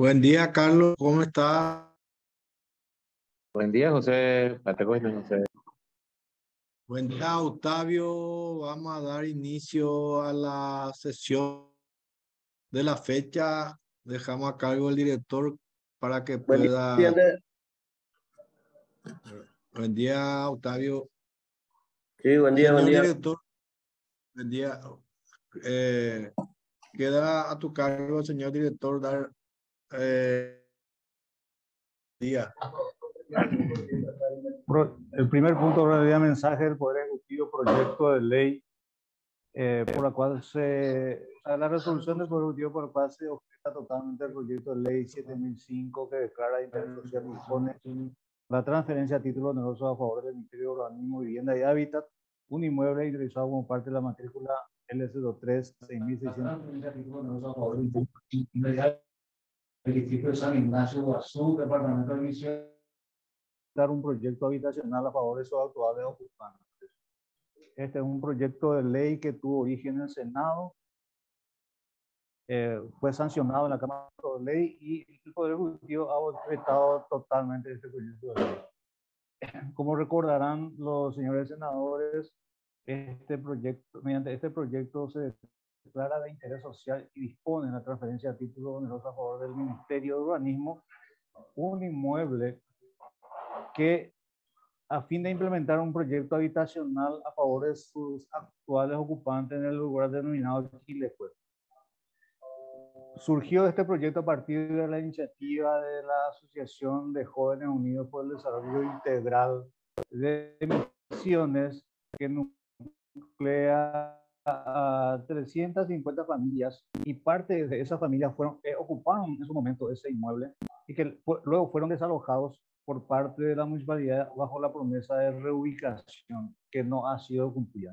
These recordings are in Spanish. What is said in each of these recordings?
Buen día, Carlos. ¿Cómo está? Buen día, José. José. Buen día, Octavio. Vamos a dar inicio a la sesión de la fecha. Dejamos a cargo el director para que pueda... Buen día, buen día Octavio. Sí, buen día, buen día. Director, buen día. Eh, queda a tu cargo, señor director, dar eh, día. El primer punto de mensaje del Poder Ejecutivo, proyecto de ley eh, por la cual se, la resolución del Poder Ejecutivo por la cual se objeta totalmente el proyecto de ley 7005 que declara social y dispone la transferencia a título oneroso a favor del Ministerio de Urbanismo, Vivienda y Hábitat, un inmueble interesado como parte de la matrícula LS23 6600 distrito de San Ignacio Guazú, departamento de Misión, dar un proyecto habitacional a favor de esos actuales ocupantes. Este es un proyecto de ley que tuvo origen en el Senado, eh, fue sancionado en la Cámara de Ley y el Poder Ejecutivo ha vetado totalmente este proyecto de ley. Como recordarán los señores senadores, este proyecto, mediante este proyecto se declara de interés social y dispone la transferencia a título oneroso a favor del Ministerio de Urbanismo un inmueble que a fin de implementar un proyecto habitacional a favor de sus actuales ocupantes en el lugar denominado Chile. Pues. Surgió este proyecto a partir de la iniciativa de la Asociación de Jóvenes Unidos por el Desarrollo Integral de Misiones que nuclea a 350 familias y parte de esas familias fueron, eh, ocuparon en su momento ese inmueble y que luego fueron desalojados por parte de la municipalidad bajo la promesa de reubicación que no ha sido cumplida.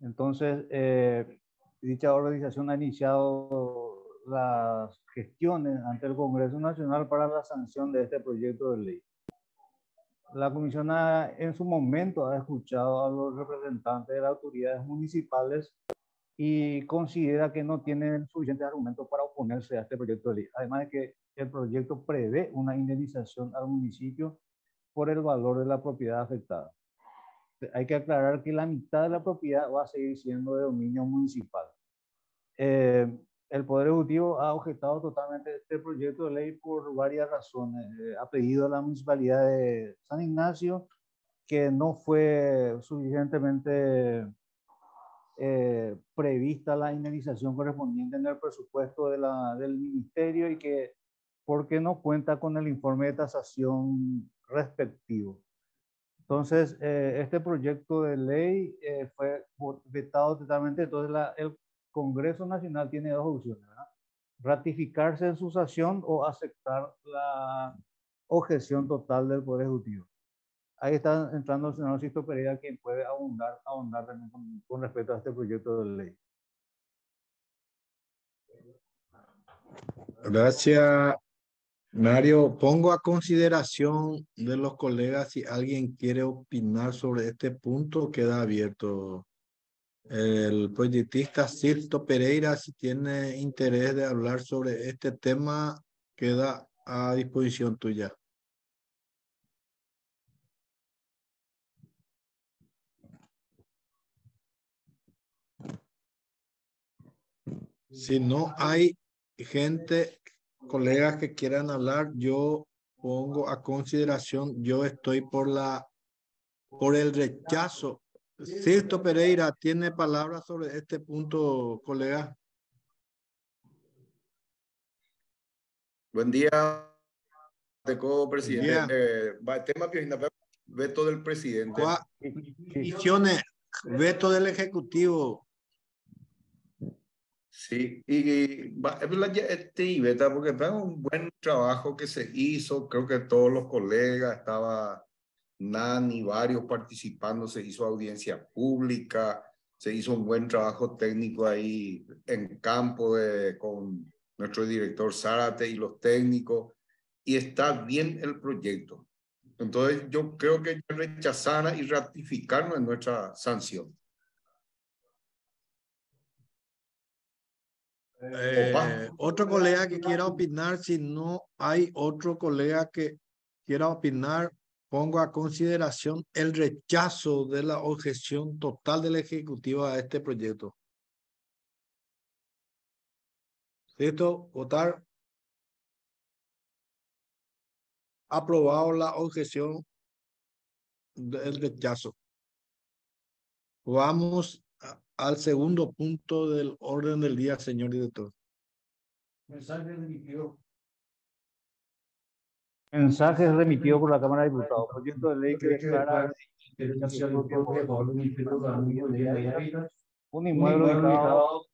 Entonces, eh, dicha organización ha iniciado las gestiones ante el Congreso Nacional para la sanción de este proyecto de ley. La comisión en su momento ha escuchado a los representantes de las autoridades municipales y considera que no tienen suficientes argumentos para oponerse a este proyecto de ley. Además de que el proyecto prevé una indemnización al municipio por el valor de la propiedad afectada. Hay que aclarar que la mitad de la propiedad va a seguir siendo de dominio municipal. Eh, el Poder Ejecutivo ha objetado totalmente este proyecto de ley por varias razones. Eh, ha pedido a la municipalidad de San Ignacio que no fue suficientemente eh, prevista la indemnización correspondiente en el presupuesto de la, del ministerio y que porque no cuenta con el informe de tasación respectivo. Entonces, eh, este proyecto de ley fue vetado totalmente. Entonces, la, el Congreso Nacional tiene dos opciones, ratificarse en su sanción o aceptar la objeción total del Poder Ejecutivo. Ahí está entrando el senador Sisto Pereira, quien puede ahondar, ahondar con, con respecto a este proyecto de ley. Gracias, Mario. Pongo a consideración de los colegas si alguien quiere opinar sobre este punto, queda abierto el proyectista Silto Pereira, si tiene interés de hablar sobre este tema, queda a disposición tuya. Si no hay gente, colegas que quieran hablar, yo pongo a consideración, yo estoy por la por el rechazo Sisto Pereira, ¿tiene palabras sobre este punto, colega? Buen día, Teco, presidente. Eh, tema veto del presidente. Visiones, veto del Ejecutivo. Sí, y, este porque fue un buen trabajo que se hizo, creo que todos los colegas estaban Nani, varios participando, se hizo audiencia pública, se hizo un buen trabajo técnico ahí en campo de, con nuestro director Zárate y los técnicos, y está bien el proyecto. Entonces yo creo que rechazar y ratificarnos en nuestra sanción. Eh, otro colega que quiera opinar, si no hay otro colega que quiera opinar, pongo a consideración el rechazo de la objeción total del Ejecutivo a este proyecto. ¿Listo? Votar. Aprobado la objeción del rechazo. Vamos al segundo punto del orden del día, señor director. Mensaje remitido. Mensaje remitido por la Cámara de Diputados. Proyecto de ley que declara un inmueble ubicado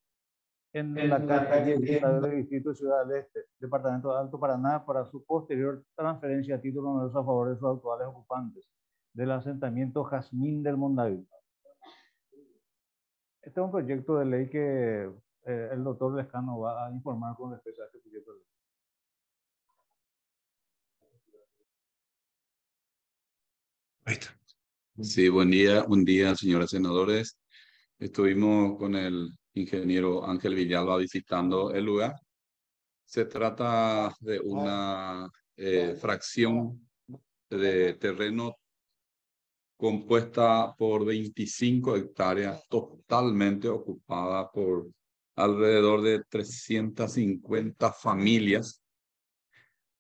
en la calle del Distrito Ciudad del Este, Departamento de Alto Paraná, para su posterior transferencia a título oneroso a favor de sus actuales ocupantes del asentamiento Jazmín del Mondaví. Este es un proyecto de ley que eh, el doctor Lescano va a informar con respecto a este proyecto de ley. Ahí está. Sí, buen día, buen día, señores senadores. Estuvimos con el ingeniero Ángel Villalba visitando el lugar. Se trata de una eh, fracción de terreno compuesta por 25 hectáreas totalmente ocupada por alrededor de 350 familias.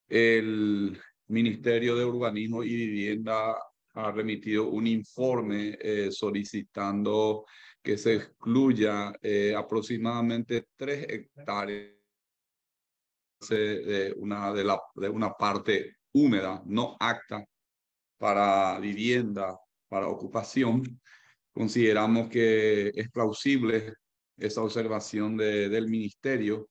El Ministerio de Urbanismo y Vivienda ha remitido un informe eh, solicitando que se excluya eh, aproximadamente 3 hectáreas de una, de, una parte húmeda, no acta, para vivienda para ocupación, consideramos que es plausible esa observación de, del ministerio.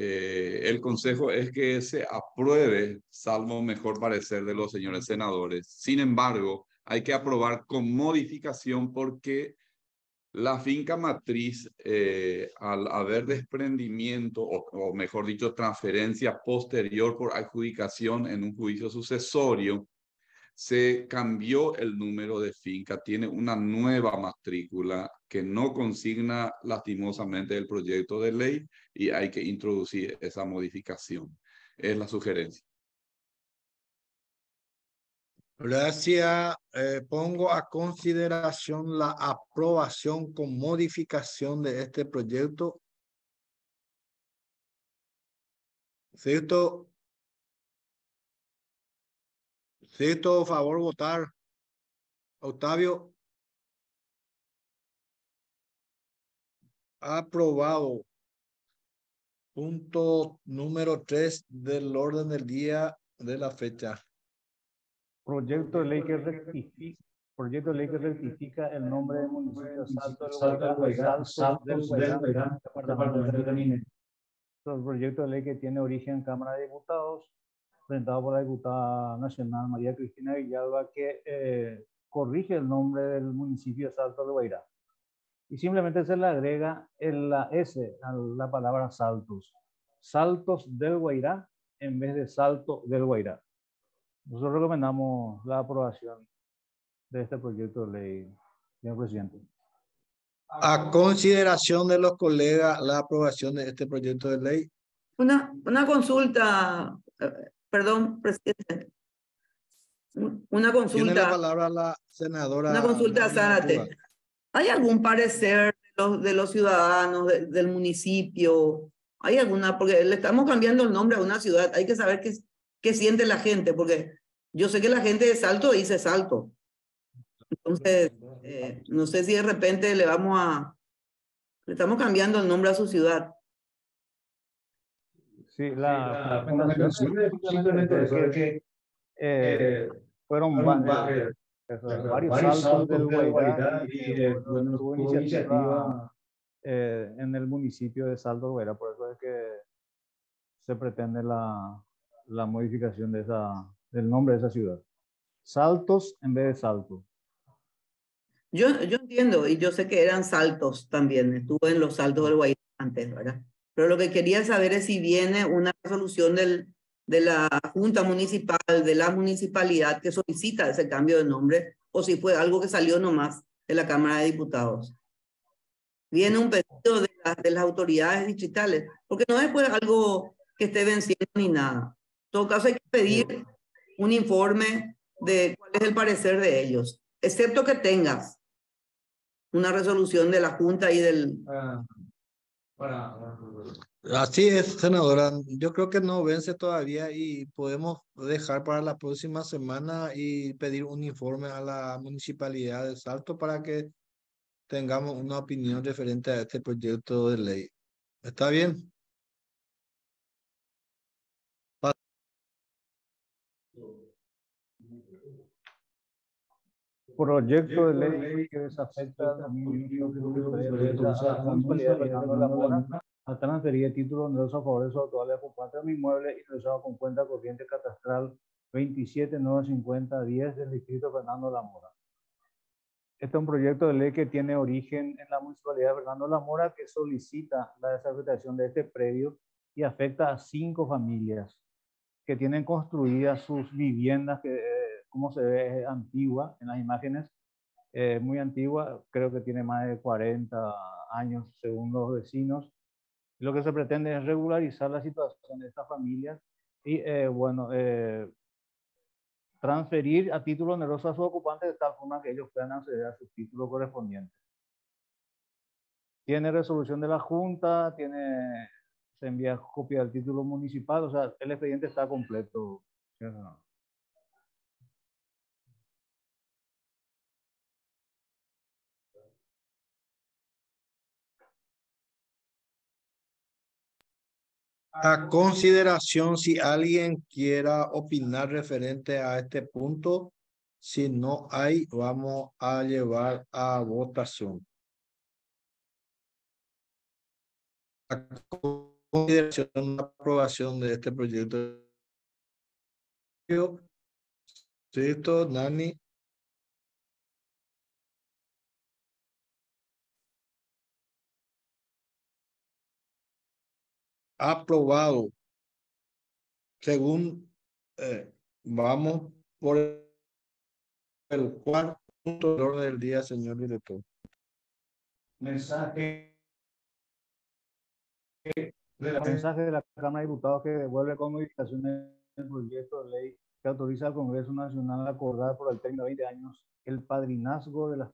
Eh, el consejo es que se apruebe, salvo mejor parecer de los señores senadores. Sin embargo, hay que aprobar con modificación porque la finca matriz, eh, al haber desprendimiento, o, o, mejor dicho, transferencia posterior por adjudicación en un juicio sucesorio, se cambió el número de finca, tiene una nueva matrícula que no consigna lastimosamente el proyecto de ley y hay que introducir esa modificación. Es la sugerencia. Gracias. Eh, pongo a consideración la aprobación con modificación de este proyecto. ¿Cierto? Todo favor votar. Octavio. Aprobado. Punto número tres del orden del día de la fecha. Proyecto de ley que rectifica, proyecto de ley que rectifica el nombre del municipio Salto del Saltos del departamento de Minas. El proyecto de ley que tiene origen en Cámara de Diputados presentado por la diputada nacional María Cristina Villalba, que eh, corrige el nombre del municipio de Salto de Guairá. Y simplemente se le agrega en la S a la palabra saltos. Saltos del Guairá en vez de salto del Guairá. Nosotros recomendamos la aprobación de este proyecto de ley, señor presidente. A consideración de los colegas, la aprobación de este proyecto de ley. Una, una consulta, eh, Perdón, presidente. Una consulta. Tiene la palabra la senadora. Una consulta, Zárate. ¿Hay algún parecer de los, de los ciudadanos del municipio? ¿Hay alguna? Porque le estamos cambiando el nombre a una ciudad. Hay que saber qué, qué siente la gente, porque yo sé que la gente de Salto dice Salto. Entonces, eh, no sé si de repente le vamos a. Le estamos cambiando el nombre a su ciudad. Sí, la, la simplemente es que eh, fueron varios, varios saltos del Guairá y tuvo iniciativa eh, en el municipio de Salto Guairá, por eso es que se pretende la, la modificación de esa, del nombre de esa ciudad. Saltos en vez de Salto. Yo, yo entiendo, y yo sé que eran saltos también, estuve en los saltos del Guairá antes, ¿verdad? Pero lo que quería saber es si viene una resolución del, de la Junta Municipal, de la municipalidad que solicita ese cambio de nombre, o si fue algo que salió nomás de la Cámara de Diputados. Viene un pedido de, de las autoridades distritales. porque no es pues algo que esté venciendo ni nada. En todo caso hay que pedir un informe de cuál es el parecer de ellos, excepto que tengas una resolución de la Junta y del... Ah, Así es, senadora. Yo creo que no vence todavía y podemos dejar para la próxima semana y pedir un informe a la municipalidad de Salto para que tengamos una opinión referente a este proyecto de ley. ¿Está bien? proyecto de ley que desafecta a a transferir títulos de a favor de su actuales ocupantes de inmueble ingresado con cuenta corriente catastral 27950-10 del distrito Fernando La Mora. Este es un proyecto de ley que tiene origen en la municipalidad de Fernando La Mora que solicita la desafectación de este predio y afecta a cinco familias que tienen construidas sus viviendas que como se ve, antigua en las imágenes, eh, muy antigua, creo que tiene más de 40 años según los vecinos. Lo que se pretende es regularizar la situación de estas familias y, eh, bueno, eh, transferir a título oneroso a sus ocupantes de tal forma que ellos puedan acceder a sus títulos correspondientes. Tiene resolución de la Junta, tiene, se envía copia del título municipal, o sea, el expediente está completo. A consideración si alguien quiera opinar referente a este punto. Si no hay, vamos a llevar a votación. A consideración la aprobación de este proyecto. ¿Cierto, Nani? Aprobado. Según eh, vamos por el cuarto punto del orden del día, señor director. Mensaje de la mensaje de la Cámara de Diputados que devuelve con modificaciones el proyecto de ley que autoriza al Congreso Nacional a acordar por el término de 20 años el padrinazgo de las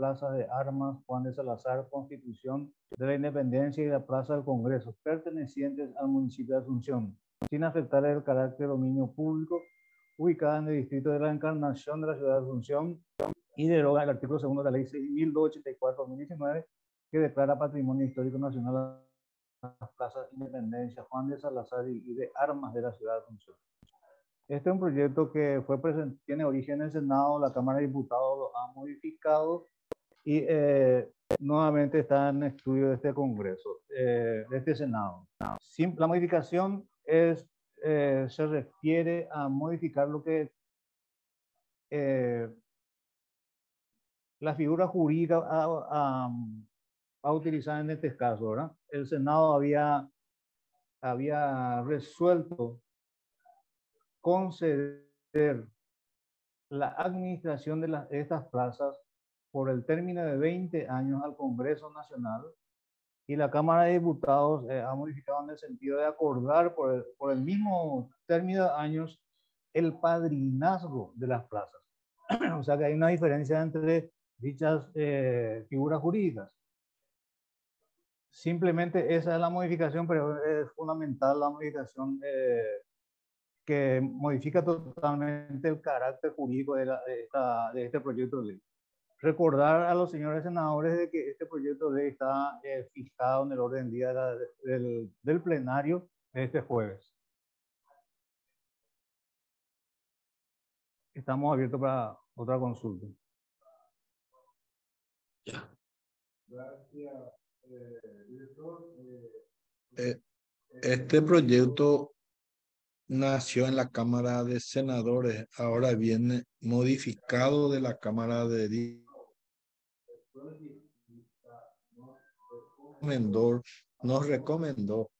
Plaza de Armas Juan de Salazar, Constitución de la Independencia y la Plaza del Congreso, pertenecientes al municipio de Asunción, sin afectar el carácter dominio público, ubicada en el distrito de la Encarnación de la ciudad de Asunción y deroga el artículo segundo de la ley 6284-2019 que declara patrimonio histórico nacional las plazas Independencia, Juan de Salazar y de Armas de la ciudad de Asunción. Este es un proyecto que fue tiene origen en el Senado, la Cámara de Diputados lo ha modificado y eh, nuevamente está en estudio de este Congreso, eh, de este Senado. la modificación es, eh, se refiere a modificar lo que la figura jurídica a, a, utilizar en este caso. ¿verdad? El Senado había, había resuelto conceder la administración de, de estas plazas por el término de 20 años al Congreso Nacional y la Cámara de Diputados eh, ha modificado en el sentido de acordar por el, por el mismo término de años el padrinazgo de las plazas. o sea que hay una diferencia entre dichas eh, figuras jurídicas. Simplemente esa es la modificación, pero es fundamental la modificación eh, que modifica totalmente el carácter jurídico de, de este proyecto de ley recordar a los señores senadores de que este proyecto de ley está eh, fijado en el orden del día del, del plenario este jueves. Estamos abiertos para otra consulta. Gracias, eh, este proyecto nació en la Cámara de Senadores, ahora viene modificado de la Cámara de recomendó, nos recomendó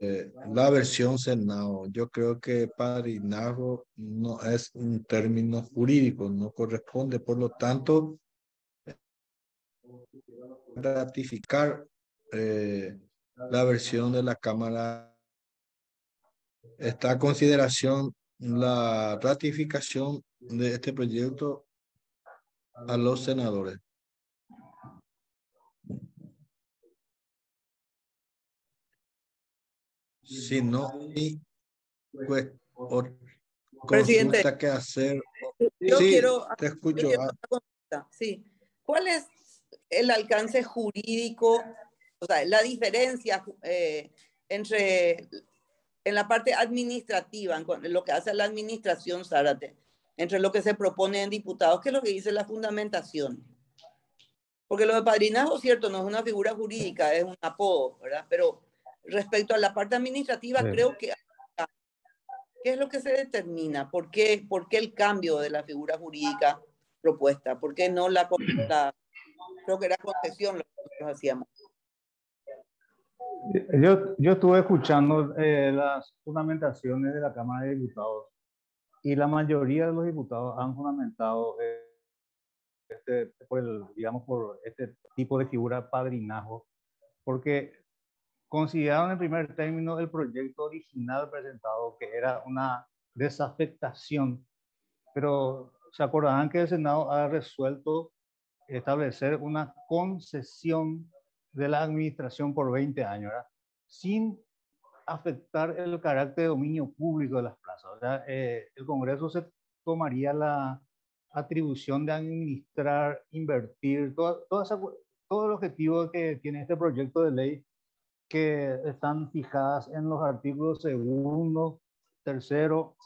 eh, la versión Senado. Yo creo que padrinazgo no es un término jurídico, no corresponde. Por lo tanto, ratificar eh, la versión de la Cámara. Está consideración la ratificación de este proyecto a los senadores. Si no hay pues, Presidente, que hacer. Yo sí, quiero, te escucho. Ah. sí. ¿Cuál es el alcance jurídico, o sea, la diferencia eh, entre en la parte administrativa, en lo que hace la administración Zárate, entre lo que se propone en diputados, ¿qué es lo que dice la fundamentación? Porque lo de padrinazgo, cierto, no es una figura jurídica, es un apodo, ¿verdad? Pero respecto a la parte administrativa, creo que ¿qué es lo que se determina? ¿Por qué, ¿Por qué el cambio de la figura jurídica propuesta? ¿Por qué no la, creo que era concesión lo que nosotros hacíamos? Yo, yo estuve escuchando eh, las fundamentaciones de la Cámara de Diputados y la mayoría de los diputados han fundamentado eh, este, por el, digamos, por este tipo de figura padrinazgo, porque consideraron en primer término el proyecto original presentado, que era una desafectación, pero se acordarán que el Senado ha resuelto establecer una concesión de la administración por 20 años, sin afectar el carácter de dominio público de las plazas. O sea, eh, el Congreso se tomaría la atribución de administrar, invertir, todo, todo el objetivo que tiene este proyecto de ley que están fijadas en los artículos segundo, tercero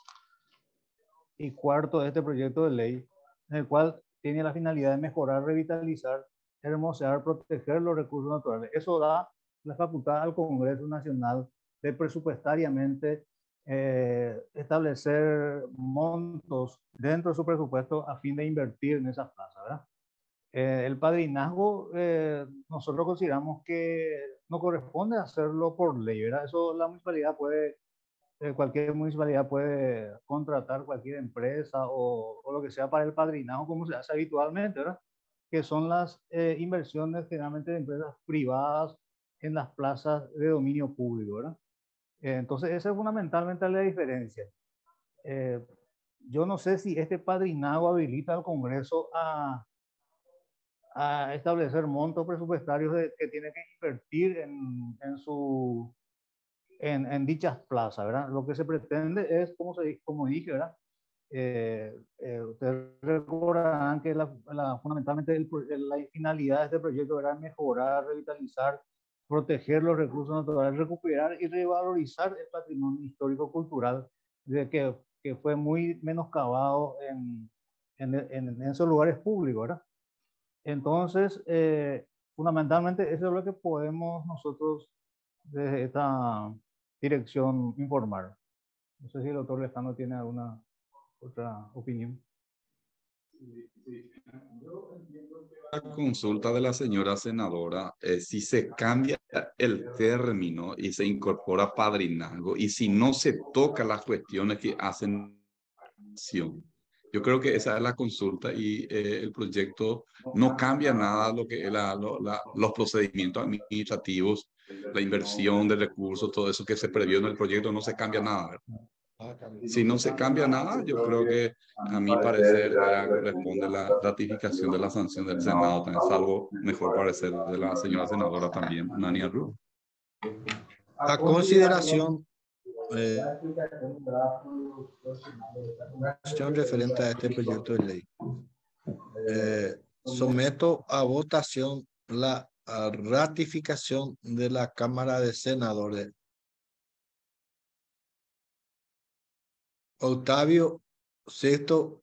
y cuarto de este proyecto de ley, en el cual tiene la finalidad de mejorar, revitalizar, hermosear, proteger los recursos naturales. Eso da la facultad al Congreso Nacional de presupuestariamente eh, establecer montos dentro de su presupuesto a fin de invertir en esas plazas. ¿verdad? Eh, el padrinazgo, eh, nosotros consideramos que no corresponde hacerlo por ley, ¿verdad? Eso la municipalidad puede, eh, cualquier municipalidad puede contratar cualquier empresa o, o, lo que sea para el padrinazgo, como se hace habitualmente, ¿verdad? Que son las inversiones generalmente de empresas privadas en las plazas de dominio público, ¿verdad? Entonces, esa es fundamentalmente la diferencia. yo no sé si este padrinazgo habilita al Congreso a a establecer montos presupuestarios que tiene que invertir en, en su, en, en, dichas plazas, ¿verdad? Lo que se pretende es, como, se, como dije, ¿verdad? Eh, eh, ustedes recordarán que la, la, fundamentalmente el, la finalidad de este proyecto era mejorar, revitalizar, proteger los recursos naturales, recuperar y revalorizar el patrimonio histórico-cultural que, que, fue muy menoscabado en, en, en, en esos lugares públicos, ¿verdad? Entonces, eh, fundamentalmente eso es lo que podemos nosotros desde esta dirección informar. No sé si el doctor Lejano tiene alguna otra opinión. La consulta de la señora senadora, eh, si se cambia el término y se incorpora padrinazgo y si no se toca las cuestiones que hacen yo creo que esa es la consulta y eh, el proyecto no cambia nada lo que la, los procedimientos administrativos, la inversión de recursos, todo eso que se previó en el proyecto, no se cambia nada. Si no se cambia nada, yo creo que a mi parecer responde la ratificación de la sanción del Senado, también salvo mejor parecer de la señora senadora también, Nania Ru. A consideración eh, referente a este proyecto de ley. Eh, someto a votación la ratificación de la Cámara de Senadores. Octavio Sexto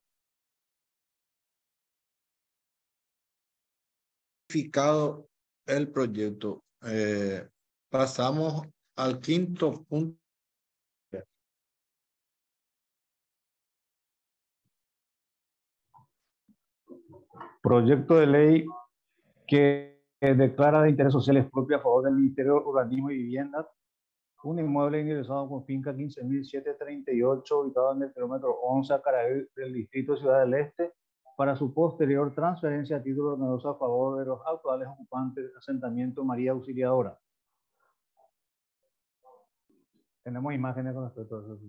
el proyecto. Eh, pasamos al quinto punto proyecto de ley que declara de interés social propio a favor del Ministerio de Urbanismo y Vivienda un inmueble ingresado con finca 15.738 ubicado en el kilómetro 11 a Caraí del distrito Ciudad del Este para su posterior transferencia a título oneroso a favor de los actuales ocupantes del asentamiento María Auxiliadora. Tenemos imágenes con respecto a eso.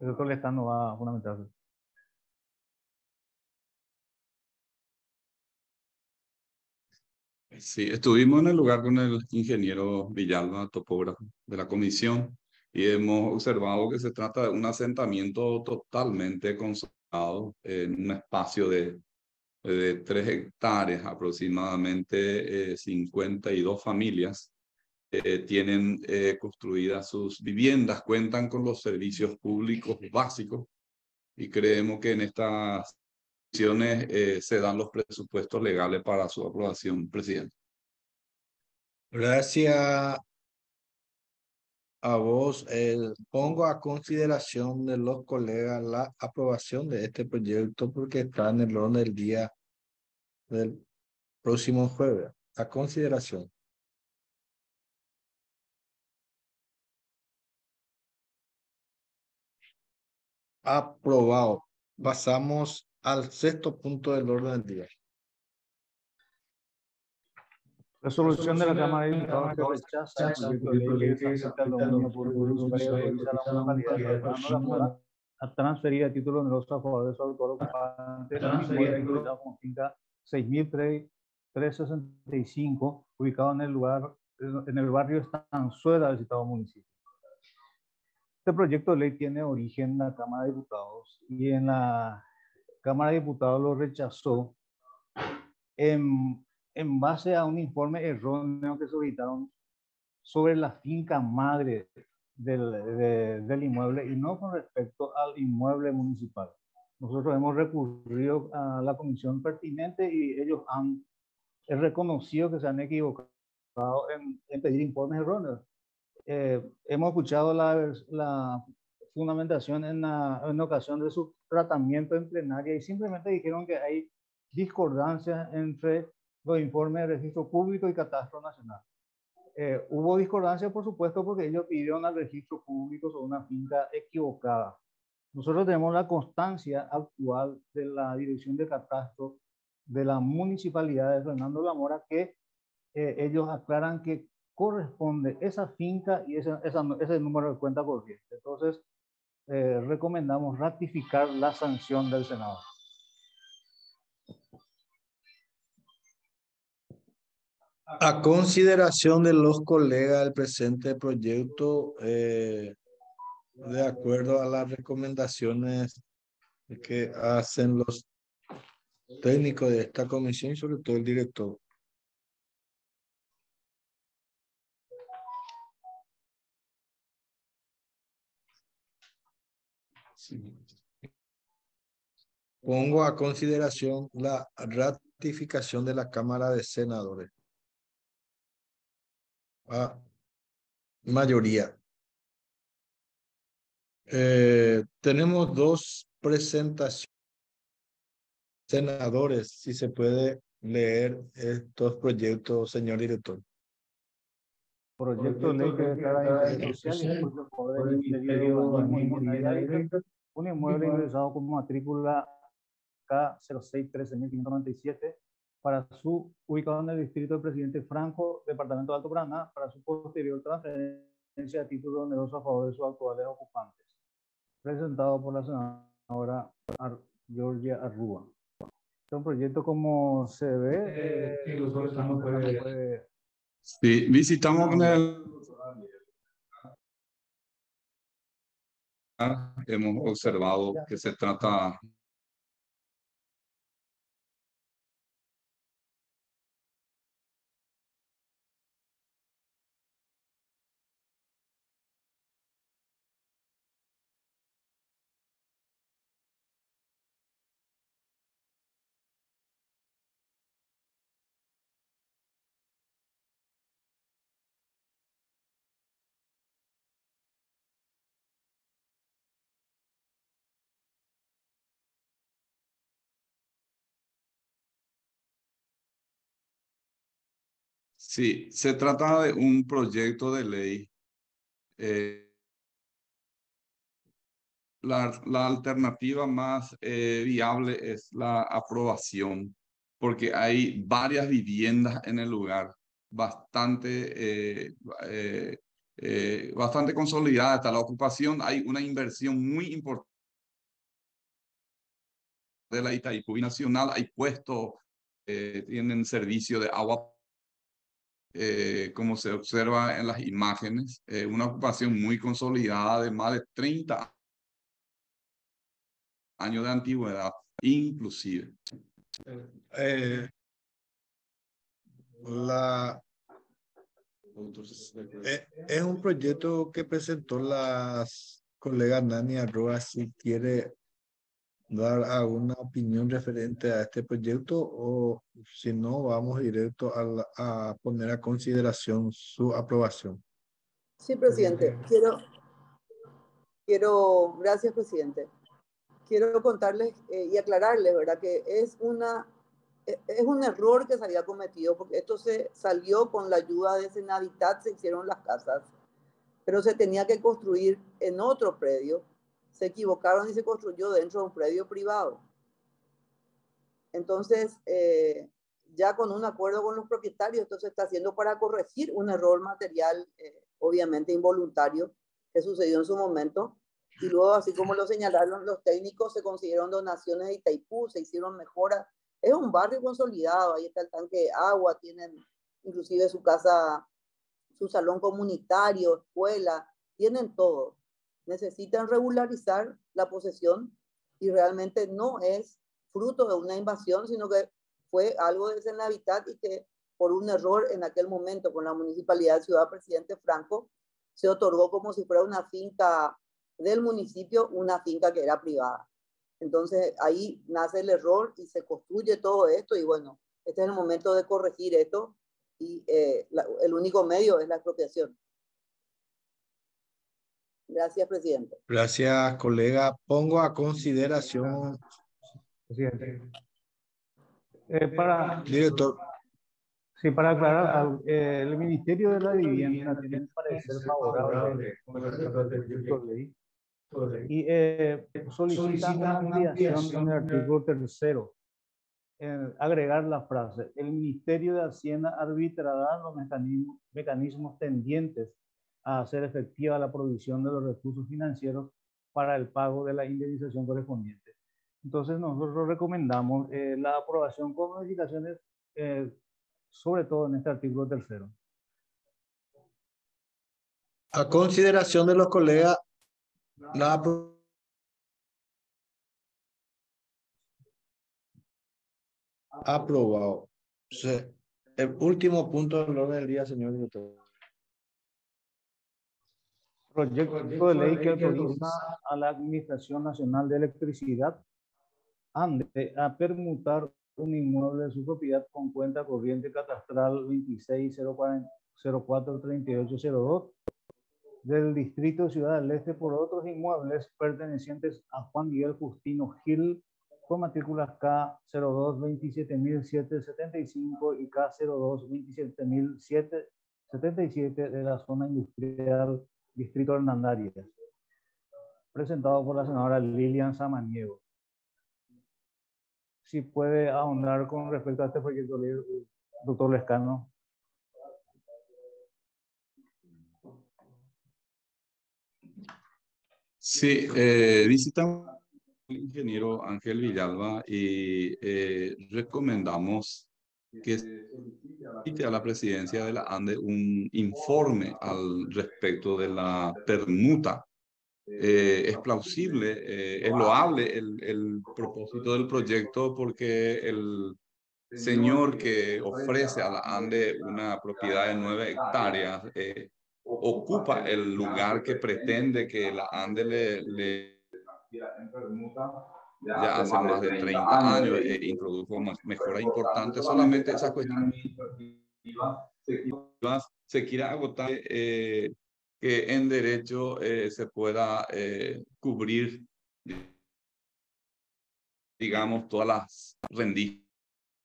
El doctor Lestano va a fundamentarse. Sí, estuvimos en el lugar con el ingeniero Villalba, topógrafo de la comisión, y hemos observado que se trata de un asentamiento totalmente consolidado en un espacio de, de 3 hectáreas, aproximadamente 52 eh, familias. Eh, tienen eh, construidas sus viviendas, cuentan con los servicios públicos básicos y creemos que en estas eh, se dan los presupuestos legales para su aprobación, presidente. Gracias a vos. pongo a consideración de los colegas la aprobación de este proyecto porque está en el orden del día del próximo jueves. A consideración. Aprobado. Pasamos al sexto punto del orden del día. Resolución de la Cámara de Diputados que rechaza el proyecto de ley que solicita al dominio público a transferir a título oneroso a favor de su autor ocupante con finca 6365 ubicado en el lugar en el barrio Estanzuela del citado municipio. Este proyecto de ley tiene origen en la Cámara de Diputados y en la Cámara de Diputados lo rechazó en, en base a un informe erróneo que solicitaron sobre la finca madre del, del inmueble y no con respecto al inmueble municipal. Nosotros hemos recurrido a la comisión pertinente y ellos han reconocido que se han equivocado en, en pedir informes erróneos. Eh, hemos escuchado la, la fundamentación en, la, en ocasión de su tratamiento en plenaria y simplemente dijeron que hay discordancias entre los informes de registro público y catastro nacional. Eh, hubo discordancia, por supuesto, porque ellos pidieron al registro público sobre una finca equivocada. Nosotros tenemos la constancia actual de la Dirección de Catastro de la Municipalidad de Fernando Lamora que eh, ellos aclaran que corresponde esa finca y ese, ese número de cuenta corriente. Entonces, eh, recomendamos ratificar la sanción del Senado. A consideración de los colegas del presente proyecto, eh, de acuerdo a las recomendaciones que hacen los técnicos de esta comisión y sobre todo el director. Pongo a consideración la ratificación de la Cámara de Senadores. A mayoría. Eh, tenemos dos presentaciones. Senadores, si se puede leer estos proyectos, señor director. Proyecto de ley que declara social un inmueble ingresado como matrícula K0613.597 para su ubicado en el distrito del presidente Franco, departamento de Alto Paraná, para su posterior transferencia de título oneroso a favor de sus actuales ocupantes. Presentado por la senadora Georgia Arrua. Es un proyecto como se ve. Eh, sí, visitamos con el hemos observado que se trata Sí, se trata de un proyecto de ley. Eh, la, la alternativa más eh, viable es la aprobación, porque hay varias viviendas en el lugar, bastante, eh, eh, eh, bastante consolidada está la ocupación, hay una inversión muy importante de la Itaipú Nacional, hay puestos, eh, tienen servicio de agua eh, como se observa en las imágenes, eh, una ocupación muy consolidada de más de 30 años de antigüedad, inclusive. Eh, la, eh, es un proyecto que presentó las colegas Nani Arroa, si quiere dar alguna opinión referente a este proyecto o si no, vamos directo a, a poner a consideración su aprobación. Sí, presidente. Quiero, quiero, gracias, presidente. Quiero contarles eh, y aclararles, ¿verdad? Que es una e, es un error que se había cometido porque esto se salió con la ayuda de Senavitat, se hicieron las casas, pero se tenía que construir en otro predio se equivocaron y se construyó dentro de un predio privado. Entonces, eh, ya con un acuerdo con los propietarios, esto se está haciendo para corregir un error material, eh, obviamente involuntario, que sucedió en su momento. Y luego, así como lo señalaron los técnicos, se consiguieron donaciones de Itaipú, se hicieron mejoras. Es un barrio consolidado, ahí está el tanque de agua, tienen inclusive su casa, su salón comunitario, escuela, tienen todo necesitan regularizar la posesión y realmente no es fruto de una invasión, sino que fue algo de ese hábitat y que por un error en aquel momento con la municipalidad de Ciudad Presidente Franco se otorgó como si fuera una finca del municipio, una finca que era privada. Entonces ahí nace el error y se construye todo esto y bueno, este es el momento de corregir esto y eh, el único medio es la expropiación. Gracias, presidente. Gracias, colega. Pongo a consideración. Presidente. Eh, para, Director. Sí, para aclarar, eh, el Ministerio de la Vivienda tiene un parecer favorable con respecto al proyecto de ley y eh, solicita una ampliación en el artículo tercero. Eh, agregar la frase, el Ministerio de Hacienda arbitrará los mecanismos, mecanismos tendientes a hacer efectiva la provisión de los recursos financieros para el pago de la indemnización correspondiente. Entonces nosotros recomendamos eh, la aprobación con modificaciones, eh, sobre todo en este artículo tercero. A consideración de los colegas, la aprobado. El último punto del orden del día, señor director proyecto de ley que autoriza a la Administración Nacional de Electricidad ande a permutar un inmueble de su propiedad con cuenta corriente catastral 26043802 del Distrito de Ciudad del Este por otros inmuebles pertenecientes a Juan Miguel Justino Gil con matrículas K0227.775 y K0227.777 de la zona industrial Distrito Hernandarias, presentado por la senadora Lilian Samaniego. Si puede ahondar con respecto a este proyecto, doctor Lescano. Sí, eh, visitamos al ingeniero Ángel Villalba y eh, recomendamos que solicite a la presidencia de la ANDE un informe al respecto de la permuta. Eh, es plausible, eh, es loable el, el propósito del proyecto porque el señor que ofrece a la ANDE una propiedad de nueve hectáreas eh, ocupa el lugar que pretende que la ANDE le, le ya hace más de 30 años e introdujo mejoras importantes. Solamente esa cuestión se quiere agotar eh, que en derecho eh, se pueda eh, cubrir, digamos, todas las rendijas.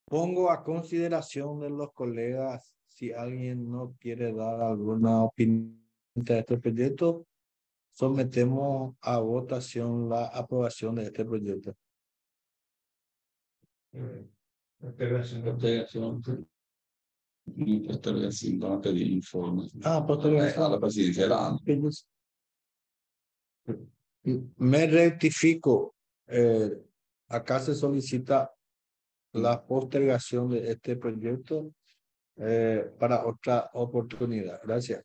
Pongo a consideración de los colegas si alguien no quiere dar alguna opinión de este proyecto, sometemos a votación la aprobación de este proyecto. Postergación. Postergación, van a pedir informes. Ah, postergación. A la presidencia de la Me rectifico. Eh, acá se solicita la postergación de este proyecto eh, para otra oportunidad. Gracias.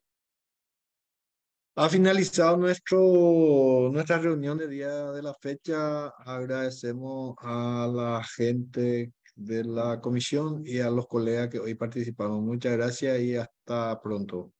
Ha finalizado nuestro, nuestra reunión de día de la fecha. Agradecemos a la gente de la comisión y a los colegas que hoy participaron. Muchas gracias y hasta pronto.